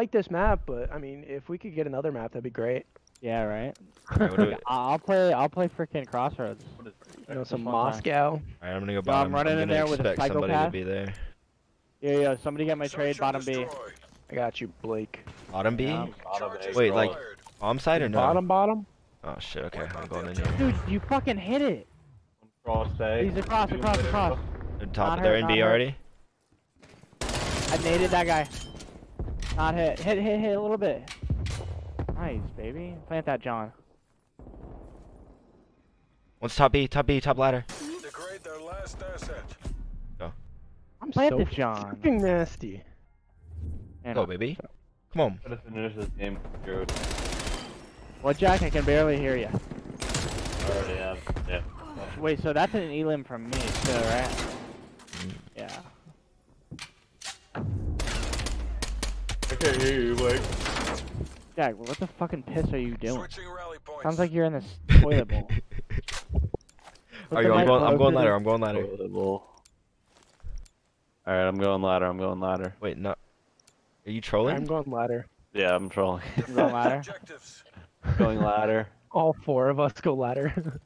like this map, but I mean, if we could get another map, that'd be great. Yeah, right. Alright, what do we- I- I'll play. I'll play freaking Crossroads. You know, some fun time. Moscow. Alright, I'm gonna go bottom. I'm bottom. running in gonna there with a expect somebody to psychopath. be there. Yeah, yeah. Somebody get my trade. Bottom B. I got you, Blake. Bottom B? Yeah. Wait, like bomb side or no? Bottom, bottom. Oh shit. Okay, I'm going in here. Dude, you fucking hit it. Cross stay. He's across, across, across. They're top. Not They're in B already. I naded that guy. Not hit. Hit, hit, hit a little bit. Nice, baby. Plant that, John. One's top B. Top B. Top ladder. Degrade their last asset. I'm Plant so it, John. fucking nasty. And- Go, baby. Come on. Gotta finish this game. Good. What, Jack? I can barely hear you. Already have. Yeah. Wait, so that's an elim from me, too, right? Can't hear you, Blake. Jack, what the fucking piss are you doing? Switching rally points. Sounds like you're in this toilet bowl. Are you? I'm going. I'm going ladder. I'm going ladder. Alright, I'm going ladder. I'm going ladder. Wait, no. Are you trolling? I'm going ladder. Yeah, I'm trolling. I'm going ladder. Going ladder. All four of us go ladder.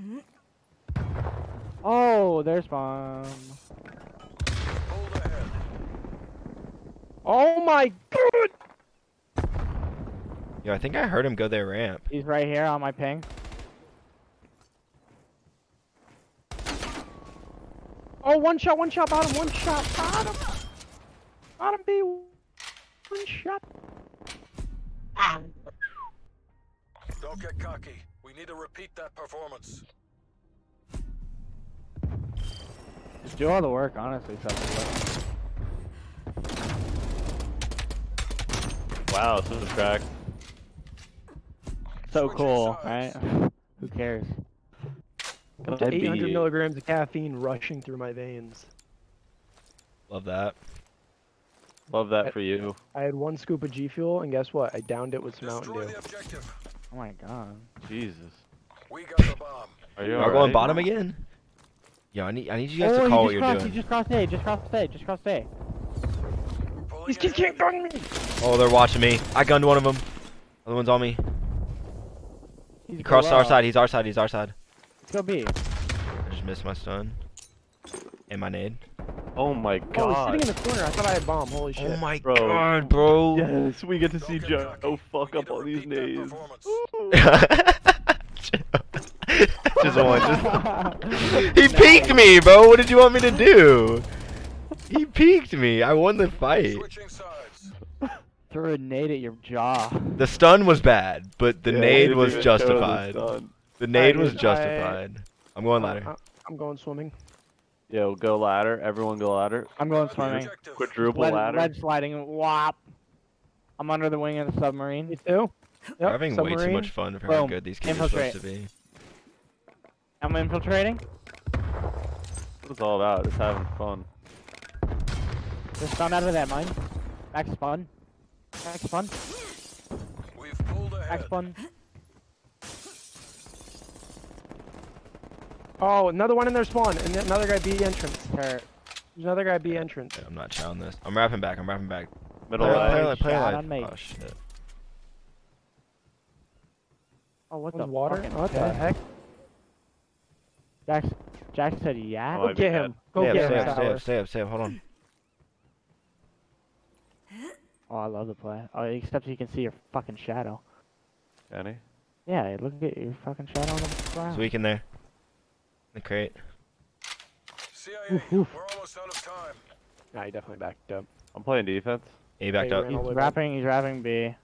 Mm-hmm. Oh, there's bomb. Hold ahead. Oh my god! Yo, I think I heard him go their ramp. He's right here on my ping. Oh, one shot, one shot, bottom, one shot, bottom. Bottom B. One shot. Don't get cocky. We need to repeat that performance. Just do all the work, honestly. Something. Wow, this so track. So cool, right? Who cares? Up to 800 be- milligrams of caffeine rushing through my veins. Love that. Love that for you. I had one scoop of G Fuel, and guess what? I downed it with some Mountain Destroy Dew. the objective. Oh my god. Jesus. We got the bomb. Are you Are we alright? going bottom again? Yo, I need. I need you guys oh, to call he what just you're crossed, doing. He just crossed A. Just crossed A. Just crossed A. Pulling These kids can't gun me! Oh, they're watching me. I gunned one of them. Other one's on me. He's He crossed our side. He's our side. He's our side. Let's go B. I just missed my stun. And my nade. Oh my god. Oh, he's god. sitting in the corner. I thought I had bomb. Holy oh shit. Oh my Bro. god, bro. Yes, we get to see get Joe oh, fuck up need all these nades. just one. Just... He peeked me, bro. What did you want me to do? He peeked me. I won the fight. Threw a nade at your jaw. The stun was bad, but the Yeah, nade was didn't even show the justified. The nade I- was justified. I'm going ladder. I- I'm going swimming. Yo, go ladder. Everyone go ladder. I'm going swimming. Quadruple Lead, ladder. lead sliding. Wop. I'm under the wing of the submarine. Me too. Yep, We're having way too much fun for how good these kids are supposed to be. I'm infiltrating. What it's all about. Just having fun. Just spun out of that mine. Back spawn. Back spawn. We've pulled Back ahead. spun. Oh, another one in their spawn, and another guy B entrance. There's another guy B entrance. Yeah, I'm not chowing this. I'm wrapping back. I'm wrapping back. Middle Play, Alright. play, ladder. live, play Shot live. on me. Oh shit. Oh, what With the water? fucking- What the heck? Jack, Jack said yeah. Oh, Go get him. Go Stay up, get stay him, up, stay up, stay up, stay up. Hold on. Oh, I love the play. Oh, except you can see your fucking shadow. Danny? Yeah, look at your fucking shadow on the ground. Sweek in there. The crate. CIA, Oof, oof. we're almost out of time. Nah, he definitely backed up. I'm playing defense. A backed Hey, up. ran all the He's way wrapping. He's wrapping B.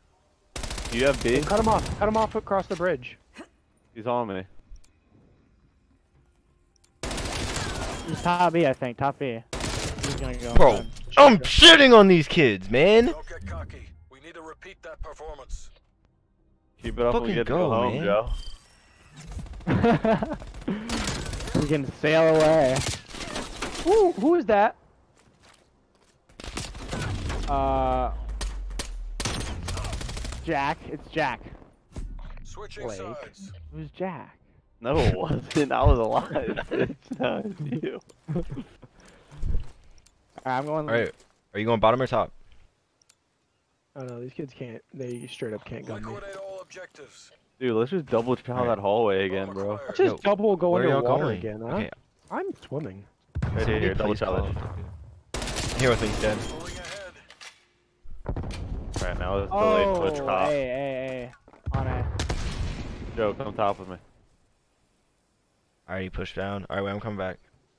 Do you have B? Cut him off. Cut him off across the bridge. He's on me. He's top B, I think. Top B. He's gonna go. Bro, in. I'm shitting on these kids, man. Don't get cocky. We need to repeat that performance. Keep it up and we Fucking get to go, go home, man. Joe. we can sail away. Ooh, who is that? Uh, Jack. It's Jack. Switching Blake. sides. Who's Jack? No, it wasn't. I was alive. it's not you. Alright, I'm going. Alright, are you going bottom or top? Oh no, these kids can't. They straight up can't gun me. All objectives. Dude, let's just double chow Alright. that hallway again, bro. Acquired. Just Yo, double go Where are y'all underwater going? again, huh? Okay, I'm swimming. Right here, here, double please chow follow. that. Here with me, Dad. Pulling ahead. Right now, it's delayed Oh, push top. hey, hey, hey. On A. Joe, come top with me. I already pushed down. Alright, wait, I'm coming back.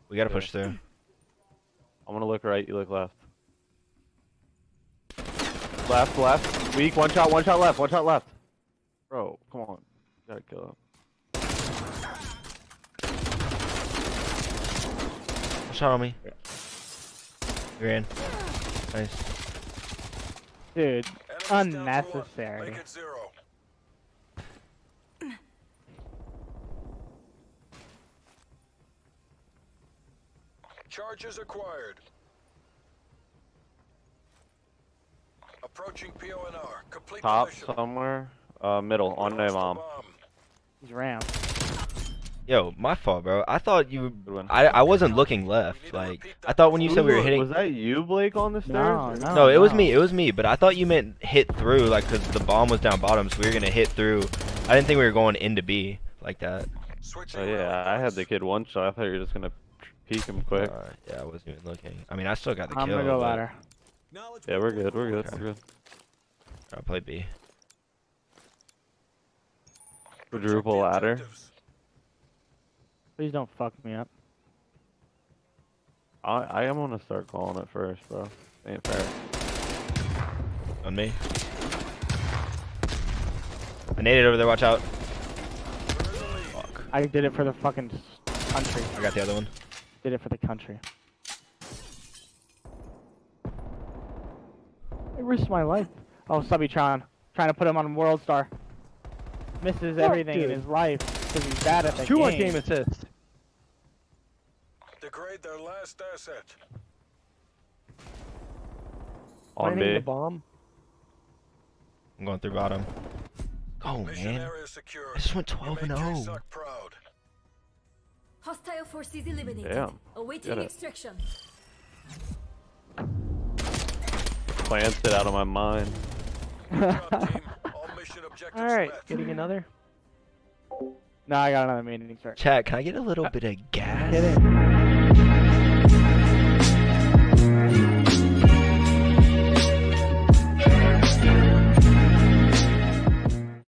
We gotta Yeah. push through. I'm gonna look right, you look left. Left, left. Weak, one shot, one shot left, one shot left. Bro, come on. You gotta kill him. Shot on me. You're in. Nice. Dude, Enemies down to one. unnecessary. Charges acquired. Approaching PONR. Complete Top mission. somewhere. Uh, middle, on Lost their the mom. bomb. He's ramp. Yo, my fault, bro. I thought you. Good. I I wasn't looking left. Like I thought when you said we were hitting. Was that you, Blake, on the No, stairs? no. No, it was me. It was me. But I thought you meant hit through, like, cause the bomb was down bottom, so we were gonna hit through. I didn't think we were going into B like that. Switching Oh, yeah, I had the kid one shot. I thought you were just gonna peek him quick. Yeah, I wasn't even looking. I mean, I still got the I'm kill. gonna go but ladder. Yeah, we're good, we're good, Okay. we're good. I'll play B. Quadruple ladder. Please don't fuck me up. I I am gonna start calling it first, bro. Ain't fair. On me. I naded over there. Watch out. Fuck. I did it for the fucking country. I got the other one. Did it for the country. I risked my life. Oh, Subbytron. Trying to put him on World Star. Misses Fuck, everything in his life because he's bad at the Two game. on game assist. Degrade their last asset. On Planting the bomb. I'm going through bottom. Oh Mission man. area secured. I just went 12 and oh. 0. JSOC proud. Hostile forces eliminated. Damn. Awaiting Get it. extraction. Plants it out of my mind. Good job, team. All mission objectives Alright, getting another. no, I got another meeting start. Chat, can I get a little uh, bit of gas? Get it.